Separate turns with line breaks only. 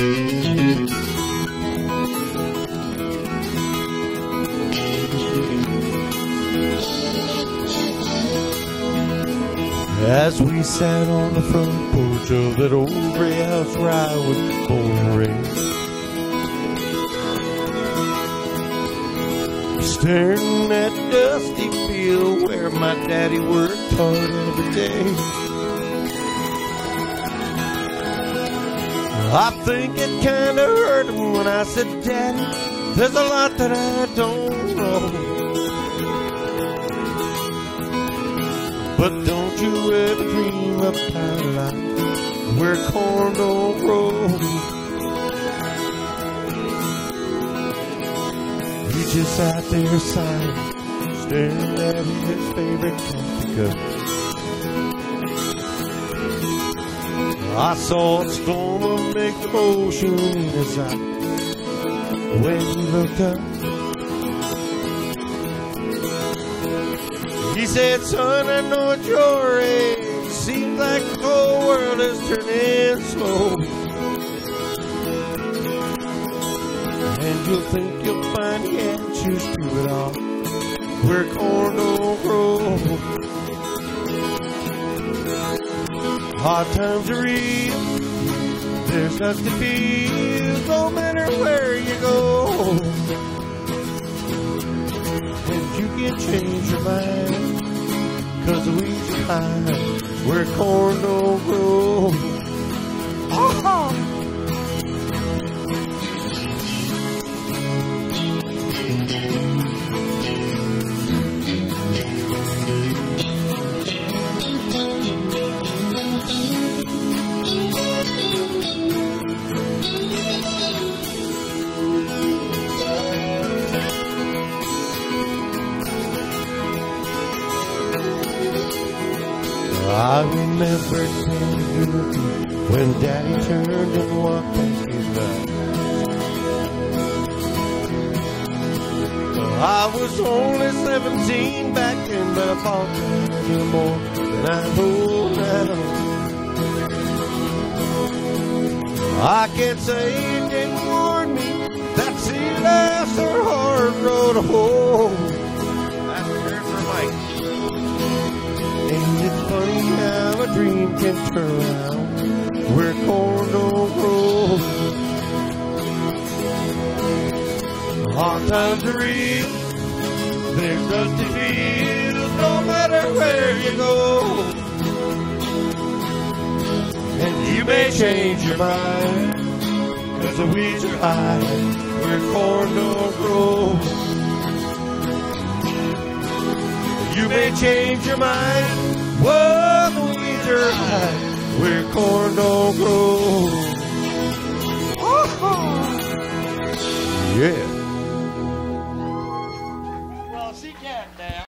As we sat on the front porch of that old gray house where I was born and raised, staring at dusty field where my daddy worked hard every day. I think it kinda hurt when I said, Daddy, there's a lot that I don't know. But don't you ever dream of life where corn don't grow. He just sat there silent, staring at his favorite coffee cup. I saw a storm mixed emotion in his eye when he looked up. He said, son, I know at your age, seems like the whole world is turning slow. And you'll think you'll find the answers to it all, We're don't Hard times are real, there's nothing to feel, no matter where you go. And you can change your mind. Cause we find where corn don't grow. I remember tender when Daddy turned and walked back his back. I was only 17 back then, but I thought I knew more than I know now. I can't say it didn't warn me. That's the last or hard road home. Dream can turn around where corn don't grow? Hard times are real. There's dusty fields no matter where you go. And you may change your mind, cause the weeds are high where corn don't grow. You may change your mind, whoa, yeah.